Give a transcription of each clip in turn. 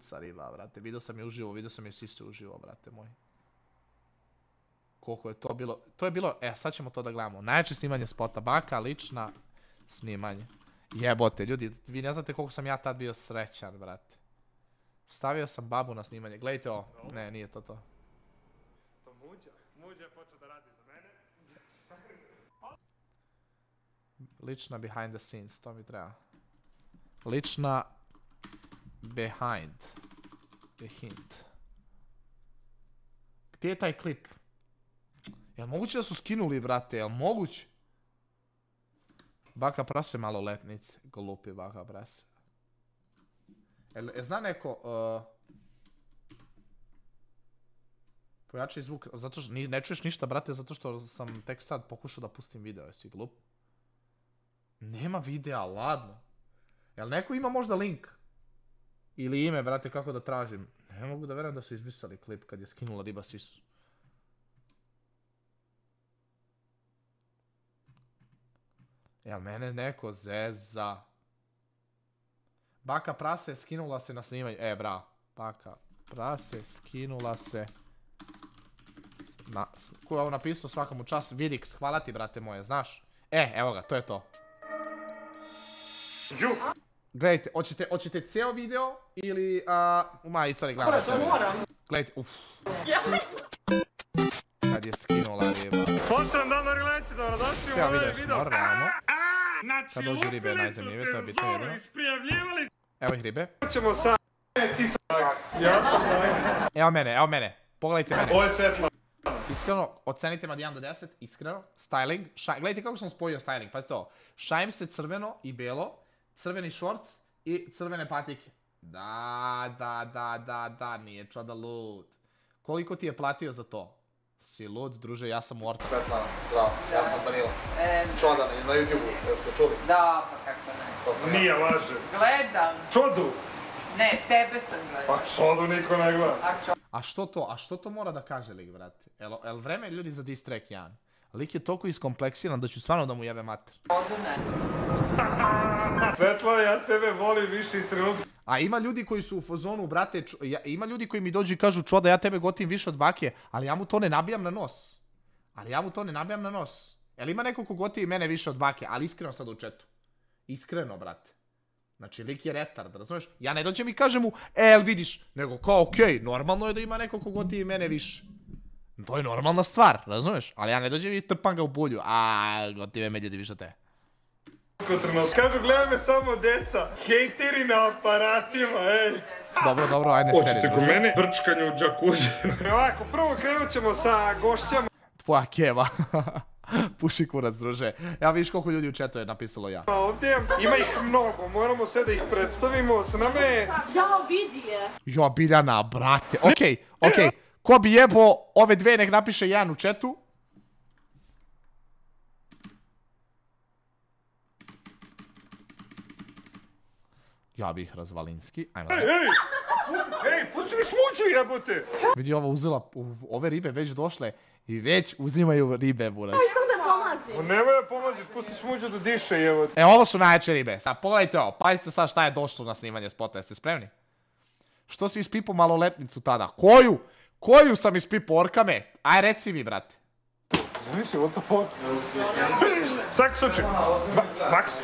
puca riba, brate. Vidio sam je uživo, vidio sam je sise uživo, brate moj. Koliko je to bilo, to je bilo, e, sad ćemo to da gledamo. Najjače snimanje spota, baka, lična snimanje. Jebote, ljudi, vi ne znate koliko sam ja tad bio srećan, brate. Stavio sam babu na snimanje, gledajte ovo. Ne, nije to to. To muđa. Muđa je počeo da radi za mene. Lična behind the scenes, to mi treba. Lična behind. Behind. Gdje je taj klip? Jel moguće da su skinuli, brate? Jel moguće? Baka prase maloletnici. Glupi baka prase. Jel, zna neko... Uh, pojačaj zvuk, zato ne čuješ ništa, brate, zato što sam tek sad pokušao da pustim video, jesi glup? Nema videa, ladno. Jel neko ima možda link? Ili ime, brate, kako da tražim? Ne mogu da verujem da su izbrisali klip kad je skinula riba sisu. Jel mene neko zeza? Baka prase skinula se na snimanje. E, bravo. Baka prase skinula se na... Ko je ovo napisao svakom u čas? Vidix, hvala ti, brate moje, znaš? E, evo ga, to je to. Gledajte, hoćete, hoćete cijel video ili... A, ma, i sorry, gledam. cijel video. Gledajte, uff. Kad je skinula riba. Pošan dan na rileći, dobrodošli u Cijel ovaj video je video. smor, realno. Znači, Kad dođu ribe najzanimljivije, to je bitno. Isprijavljivali Evo ih ribe. ćemo sad. E, ti sam Ja sam Evo mene, evo mene. Pogledajte mene. Ovo je svetla. Iskreno, ocenite me od 1 do 10, iskreno. Styling, gledajte kako sam spojio styling, pazite ovo. Šajem se crveno i belo, crveni shorts i crvene patike. Da, da, da, da, da, nije čoda lud. Koliko ti je platio za to? Si lud, druže, ja sam u orcu. Svetlana, zdravo, ja sam Danilo. E, Čodan na YouTube, jeste čuli? da, pa kako ne. To sam Nije laže. Gledam. Čodu! Ne, tebe sam gledala. Pa čodu niko ne gleda. A čo? A što to, a što to mora da kaže lik, brate? El, el vreme ljudi za diss track, Jan? Lik je toliko iskompleksiran da ću stvarno da mu jebe mater. Svetla, ja tebe volim više iz trenutka. A ima ljudi koji su u fazonu, brate, ja- ima ljudi koji mi dođu i kažu čo da ja tebe gotim više od bake, ali ja mu to ne nabijam na nos. Ali ja mu to ne nabijam na nos. Jel ima neko ko gotivi mene više od bake, ali iskreno sad u četu. Iskreno, brate. Znači, lik je retard, razumeš? Ja ne dođem i kažem mu, e, jel vidiš, nego kao, okej, normalno je da ima neko ko gotivi mene više. To je normalna stvar, razumeš? Ali ja ne dođem i trpam ga u bulju, a gotive me ljudi više te. Kažu, gleda me samo deca. Hejteri na aparatima, ej. Dobro, dobro, ajde seri, druže. mene? Brčkanje u džakuzi. Ovako, prvo krenut ćemo sa gošćama. Tvoja keva. Puši kurac, druže. Ja vidiš koliko ljudi u chatu je napisalo ja. Ovdje ima ih mnogo, moramo sve da ih predstavimo. S nama je Jao, vidi je. Jo, Biljana, brate. Okej, okej. Ko bi jebo ove dve, nek napiše jedan u chatu. Ja bih razvalinski. Ajmo. dalje. Ej! Pusti, ej, pusti mi smuđu jebote! Vidi ova uzela, ove ribe već došle i već uzimaju ribe, burac. Što se pomazi? Pa nemoj da pomoziš, pusti smuđu da diše jebote. E, ovo su najjače ribe. Sad, pogledajte ovo. Pazite sad šta je došlo na snimanje spota. Jeste spremni? Što si ispipao maloletnicu tada? Koju? Koju sam ispipao? Orkame? Aj, reci mi, brate. Zamisli, what the fuck? Sak suči. Max.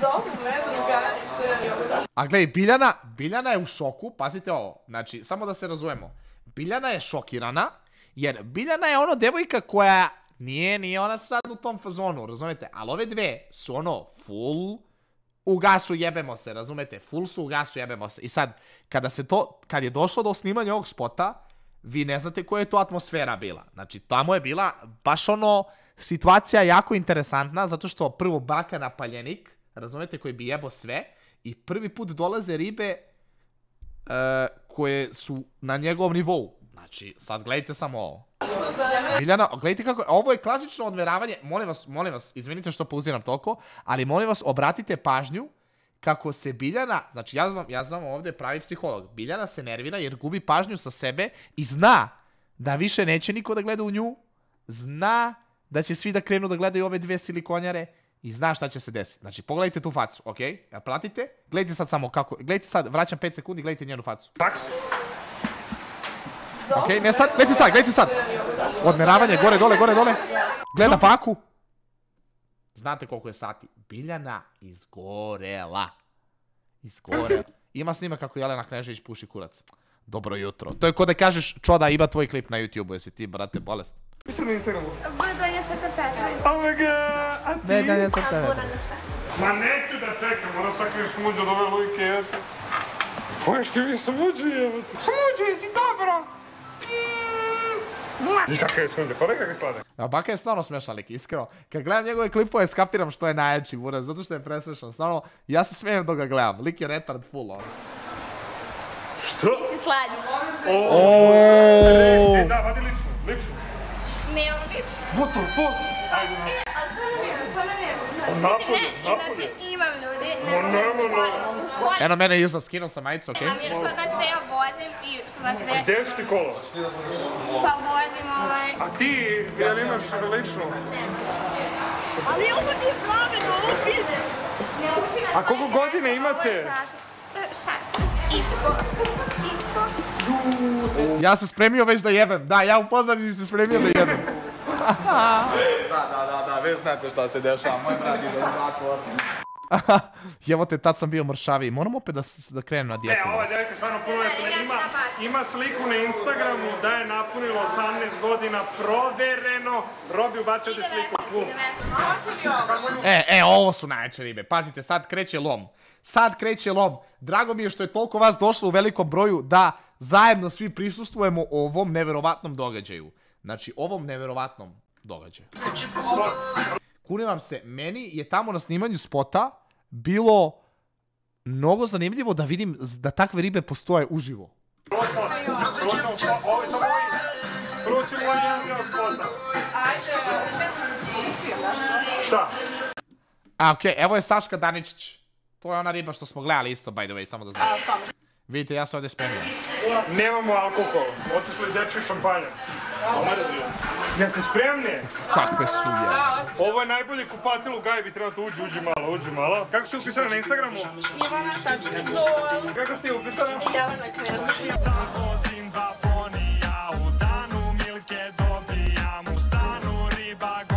Zovu me drugarice. A gledaj, Biljana, Biljana je u šoku, pazite ovo, znači, samo da se razumemo. Biljana je šokirana, jer Biljana je ono devojka koja nije, nije ona sad u tom fazonu, razumete? Ali ove dve su ono full u gasu jebemo se, razumete? Full su u gasu jebemo se. I sad, kada se to, kad je došlo do snimanja ovog spota, vi ne znate koja je to atmosfera bila. Znači, tamo je bila baš ono, situacija jako interesantna, zato što prvo baka napaljenik, razumete, koji bi jebo sve, i prvi put dolaze ribe e, koje su na njegovom nivou. Znači, sad gledajte samo ovo. Biljana, gledajte kako, ovo je klasično odmeravanje, molim vas, molim vas, izvinite što pauziram toliko, ali molim vas, obratite pažnju kako se Biljana, znači ja znam, ja znam ovdje pravi psiholog, Biljana se nervira jer gubi pažnju sa sebe i zna da više neće niko da gleda u nju, zna da će svi da krenu da gledaju ove dve silikonjare i zna šta će se desiti. Znači, pogledajte tu facu, ok? Ja pratite, gledajte sad samo kako, gledajte sad, vraćam 5 sekundi, gledajte njenu facu. Taksi. Ok, ne sad, gledajte sad, gledajte sad. Odmeravanje, gore, dole, gore, dole. Gleda paku. Znate koliko je sati? Biljana izgorela. Izgorela. Ima snima kako Jelena Knežević puši kurac. Dobro jutro. To je ko da kažeš čoda ima tvoj klip na YouTube-u, jesi ti, brate, bolest. Piše na Instagramu. Vedanje sa Petra. Oh my god, a ti? Vedanje sa tebe. Ma neću da čekam, moram sakrijem smuđu od ove lojke, eto. Poješ ti mi smuđu, jebate. Smuđu, I kakav je smuđa, pa nekak je sladak. A baka je stvarno smešan lik, iskreno. Kad gledam njegove klipove, skapiram što je najjači buraz, zato što je presmešan. Stvarno, ja se smijem dok ga gledam. Lik je retard full, ono. Što? Si slađi. E, da, vadi lično, lično. Ne, on liči. Motor, pol. Ajde, Napolje, napolje. znači imam ljudi, Ma ne mogu nema, da nema. Eno mene iza, skinuo sam majicu, okej? Nemam jer što znači da ja vozim i što znači da Gdje si ti kolo? pa vozim ovaj... A ti, jel imaš lično? Ali ovo nije pravedno, ovo vide. Ne uči nas A koliko je imate? E, Šesnaest i po. I po. Ja se spremio već da jebem. Da, ja u pozadini se spremio da jebem. da, da, da, vi znate šta se dešava. Moj brat ide u zatvor. Evo te, tad sam bio mršaviji. Moram opet da, da krenem na E, dijetu. ova djevojka stvarno puno sam Ima, sliku na Instagramu da je napunilo 18 godina, provereno. Robi ubacio ovdje sliku. Pum. E, e, ovo su najjače ribe. Pazite, sad kreće lom. Sad kreće lom. Drago mi je što je toliko vas došlo u velikom broju da zajedno svi prisustvujemo ovom neverovatnom događaju. Znači, ovom neverovatnom događaju. Kunim vam se, meni je tamo na snimanju spota bilo mnogo zanimljivo da vidim da takve ribe postoje uživo. Šta? A, okej, evo je Saška Daničić. To je ona riba što smo gledali isto, by the way, samo da znam. Vidite, ja se ovdje spremio. Nemamo alkohol. Otišli dječji šampanja. Jeste spremni? Kakve su je. Ovo je najbolje kupatilo u gajbi, treba tu uđi, uđi malo, uđi malo. Kako si upisana na Instagramu? Ivana Sačka, Kako si ti upisana? Jelena Knežević.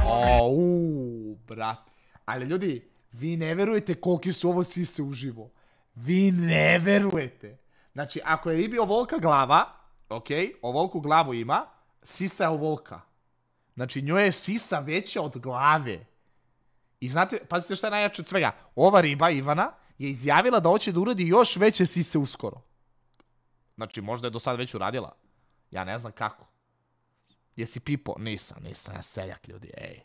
O, uuu, brat. Ali ljudi, vi ne verujete koliki su ovo sise uživo. Vi ne verujete. Znači, ako je ribi ovolka glava, ok, ovolku glavu ima, sisa je ovolka. Znači, njoj je sisa veća od glave. I znate, pazite šta je najjače od svega. Ova riba, Ivana, je izjavila da hoće da uradi još veće sise uskoro. Znači, možda je do sad već uradila. Ja ne znam kako. Jesi pipo? Nisam, nisam, ja seljak ljudi, ej.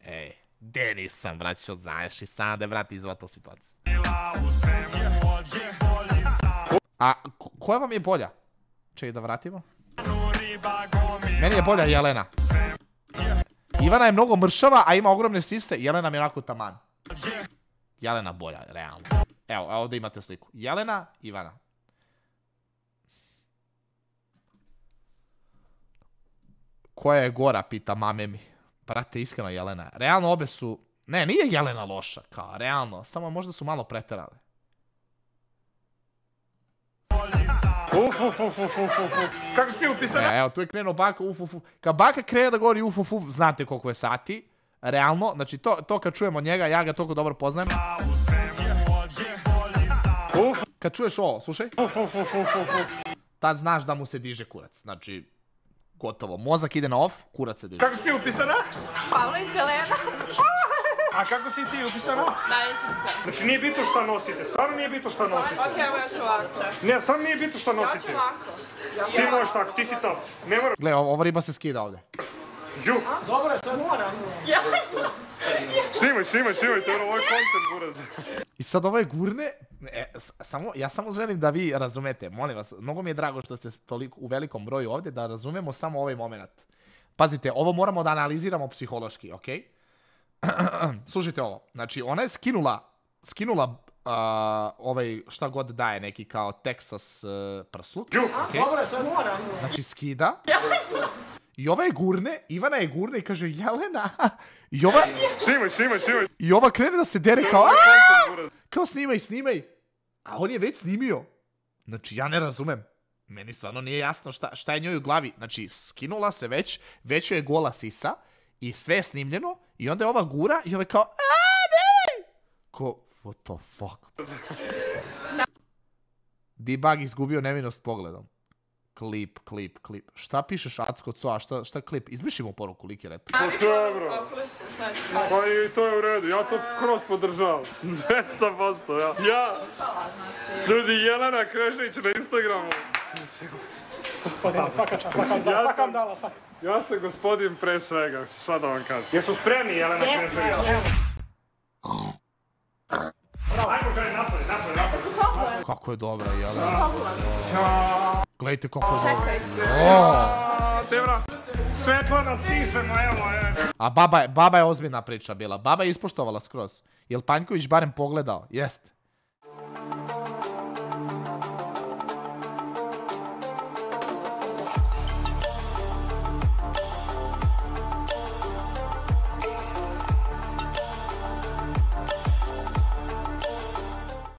Ej, de nisam, braćo, znaš i sam da je brat izvato situaciju. A ko- koja vam je bolja? Čekaj da vratimo. Meni je bolja Jelena. Ivana je mnogo mršava, a ima ogromne sise. Jelena mi je onako taman. Jelena bolja, realno. Evo, evo ovdje imate sliku. Jelena, Ivana. Koja je gora, pita mame mi. Brate, iskreno Jelena. Realno obe su... Ne, nije Jelena loša, kao, realno. Samo možda su malo preterale. Uf, uf, uf, uf, uf, uf. Kako si ti upisana? E, evo, tu je krenuo baka, uf, uf, uf. Kad baka krene da govori uf, uf, uf, znate koliko je sati. Realno, znači to, to kad čujem od njega, ja ga toliko dobro poznajem. Uf, Kad čuješ ovo, slušaj, uf, uf, uf, uf, uf, uf. tad znaš da mu se diže kurac. Znači, gotovo. Mozak ide na off, kurac se diže. Kako si ti upisana? Pavla i Zelena. A kako si ti upisana? Najveći se. Znači nije bitno šta nosite, stvarno nije bitno šta nosite. Ok, evo ja ću ovako. Ne, stvarno nije bitno šta Ja ću nosite. ovako. Ti možeš tako, ti si top. Ne mora... Gle, ova riba se skida ovdje. Ju, Ja. snimaj, snimaj, snimaj, to je ovo je content, buraz. I sad ove gurne, e, samo, ja samo želim da vi razumete, molim vas, mnogo mi je drago što ste toliko, u velikom broju ovdje, da razumemo samo ovaj moment. Pazite, ovo moramo da analiziramo psihološki, ok? Slušajte ovo, znači ona je skinula, skinula a, ovaj šta god daje neki kao Texas uh, prsluk. Ju, Znači skida I ova je gurne, Ivana je gurne i kaže Jelena. I ova, Snimaj, snimaj, snimaj. i ova krene da se dere kao, kao snimaj, snimaj. A on je već snimio. Znači, ja ne razumem. Meni stvarno nije jasno šta, šta je njoj u glavi. Znači, skinula se već, već joj je gola sisa i sve je snimljeno i onda je ova gura i ova je kao, aaa, nemoj! Ko, what the fuck? Debug izgubio nevinost pogledom. Klip, klip, klip. Šta pišeš Acko Coa, šta, šta klip? Izbriši mu poruku, lik je rekao. Pa dobro. Pa i to je u redu, ja to skroz podržavam. 200%, ja. Ja, ljudi, Jelena Krešić na Instagramu. Gospodine, svaka čast, svaka, Ja da, svaka dala, svaka. Ja sam gospodin pre svega, šta da vam kažem. Jesu spremni, Jelena Krešić? Ajmo kaj napad, napad, napad. Kako je dobra, Jelena. Kako je dobra. O! A, Tebra, svetlo da stižemo, evo, je. A baba je, baba je ozbiljna priča bila. Baba je ispoštovala skroz. Jel Panjković barem pogledao? Jest.